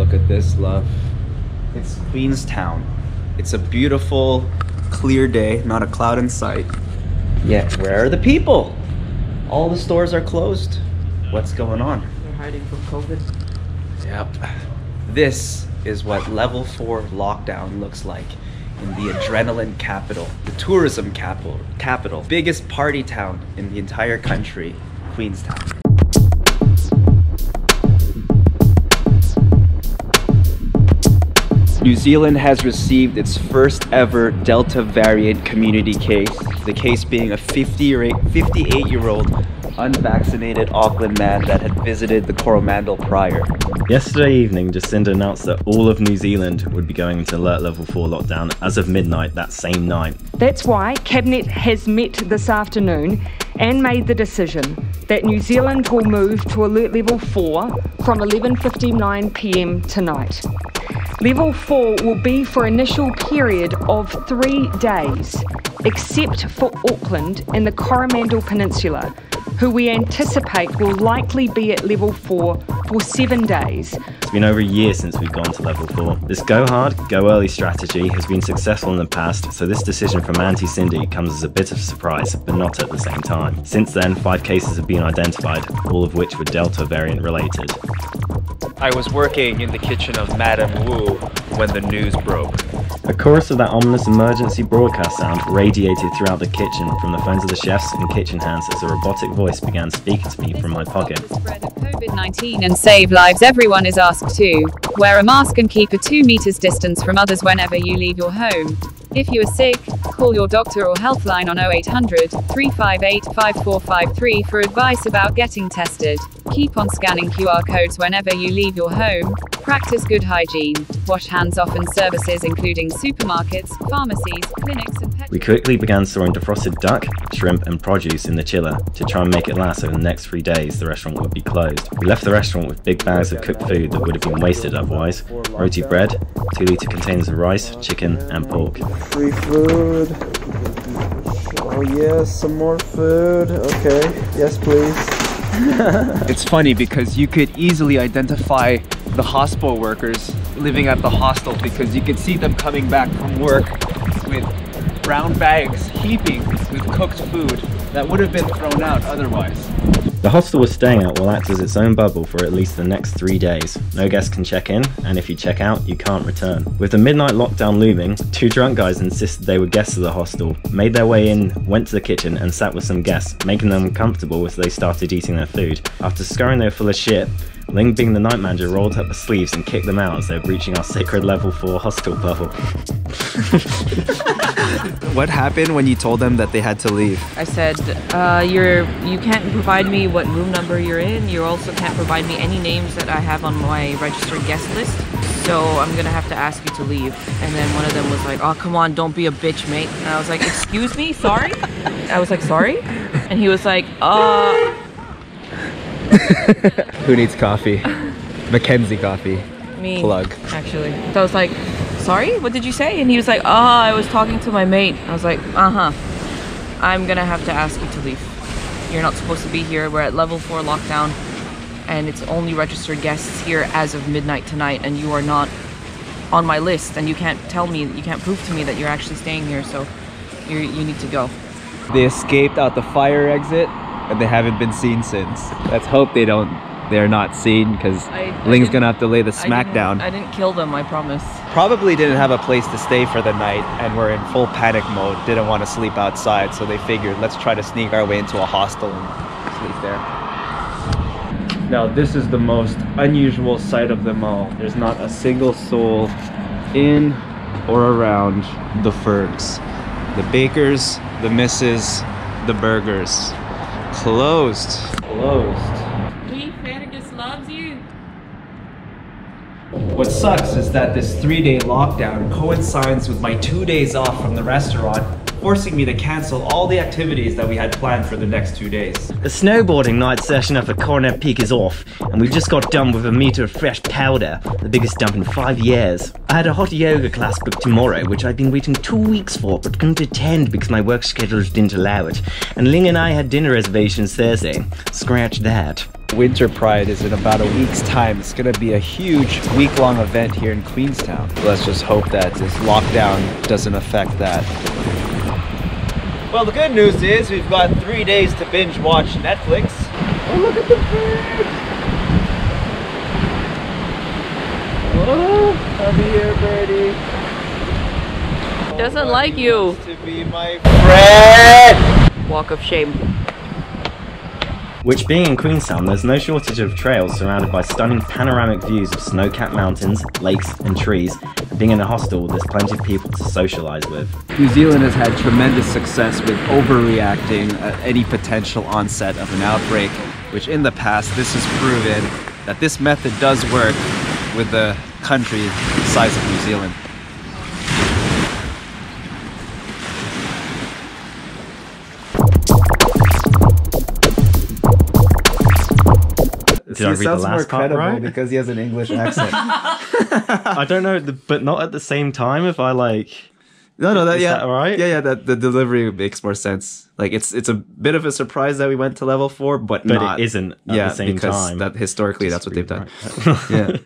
look at this, love. It's Queenstown. It's a beautiful, clear day, not a cloud in sight. Yet, where are the people? All the stores are closed. What's going on? They're hiding from COVID. Yep. This is what level 4 lockdown looks like in the adrenaline capital, the tourism capital, capital, biggest party town in the entire country, Queenstown. New Zealand has received its first ever Delta variant community case, the case being a 58 year old unvaccinated Auckland man that had visited the Coromandel prior. Yesterday evening, Jacinda announced that all of New Zealand would be going into alert level 4 lockdown as of midnight that same night. That's why Cabinet has met this afternoon and made the decision that New Zealand will move to alert level 4 from 11:59 p.m. tonight. Level 4 will be for initial period of 3 days, except for Auckland and the Coromandel Peninsula, who we anticipate will likely be at level 4 for 7 days. It's been over a year since we've gone to level 4. This go hard, go early strategy has been successful in the past, so this decision from Auntie Cindy comes as a bit of a surprise, but not at the same time. Since then, five cases have been identified, all of which were Delta variant related. I was working in the kitchen of Madam Woo when the news broke. A chorus of that ominous emergency broadcast sound radiated throughout the kitchen from the phones of the chefs and kitchen hands as a robotic voice began speaking to me from my pocket. Spread of COVID-19 and save lives everyone is asked to wear a mask and keep a 2 meters distance from others whenever you leave your home. If you are sick, call your doctor or healthline on 0800 358 5453 for advice about getting tested. Keep on scanning QR codes whenever you leave your home. Practice good hygiene. Wash hands often. Services including supermarkets, pharmacies, clinics, and. We quickly began storing defrosted duck, shrimp, and produce in the chiller to try and make it last over the next three days the restaurant would be closed. We left the restaurant with big bags of cooked food that would have been wasted otherwise roti bread, 2 litre containers of rice, chicken, and pork. Free food. Oh yes, some more food. Okay. Yes, please. It's funny because you could easily identify the hospital workers living at the hostel because you could see them coming back from work with brown bags heaping with cooked food that would have been thrown out otherwise. The hostel we're staying at will act as its own bubble for at least the next three days. No guest can check in, and if you check out, you can't return. With the midnight lockdown looming, two drunk guys insisted they were guests of the hostel, made their way in, went to the kitchen, and sat with some guests, making them uncomfortable as they started eating their food. After they were full of shit, Ling, being the night manager, rolled up the sleeves and kicked them out as they were breaching our sacred level 4 hostile bubble. What happened when you told them that they had to leave? I said, uh, you're you can't provide me what room number you're in. You also can't provide me any names that I have on my registered guest list. So I'm gonna have to ask you to leave. And then one of them was like, oh come on, don't be a bitch, mate. And I was like, excuse me, sorry. I was like, sorry. And he was like, uh, Who needs coffee? Mackenzie coffee. me. Plug. Actually, so I was like, sorry, what did you say? And he was like, oh, I was talking to my mate. I was like, uh huh. I'm gonna have to ask you to leave. You're not supposed to be here. We're at level four lockdown, and it's only registered guests here as of midnight tonight, and you are not on my list, and you can't tell me, you can't prove to me that you're actually staying here. So you you need to go. They escaped out the fire exit and they haven't been seen since. Let's hope they don't they're not seen because I- I Ling's gonna have to lay the I smack didn't- down. I didn't kill them, I promise. Probably didn't have a place to stay for the night and were in full panic mode, didn't want to sleep outside, so they figured let's try to sneak our way into a hostel and sleep there. Now this is the most unusual sight of them all. There's not a single soul in or around the Fergs. The bakers, the misses, the burgers. Closed. Closed. We Fergus loves you. What sucks is that this three day lockdown coincides with my two days off from the restaurant, forcing me to cancel all the activities that we had planned for the next two days. The snowboarding night session up at Coronet Peak is off, and we've just got done with a meter of fresh powder, the biggest dump in five years. I had a hot yoga class booked tomorrow, which I've been waiting two weeks for, but couldn't attend because my work schedule didn't allow it. And Ling and I had dinner reservations Thursday. Scratch that. Winter Pride is in about a week's time. It's going to be a huge week long event here in Queenstown. Let's just hope that this lockdown doesn't affect that. Well, the good news is we've got three days to binge watch Netflix. Oh, look at the bird! Oh, come here, birdie. Doesn't like you. To be my friend. Walk of shame. Which being in Queenstown, there's no shortage of trails surrounded by stunning panoramic views of snow-capped mountains, lakes and trees. Being in a hostel, there's plenty of people to socialise with. New Zealand has had tremendous success with overreacting at any potential onset of an outbreak, which in the past this has proven that this method does work with the country the size of New Zealand. Did I read the last part right? because he has an English accent. I don't know, but not at the same time. If I like, No, no, that Is yeah, that alright? Yeah, yeah, that the delivery makes more sense. Like it's it's a bit of a surprise that we went to level four, but but not. it isn't at yeah, the same because time. that historically that's what they've done. Right. yeah.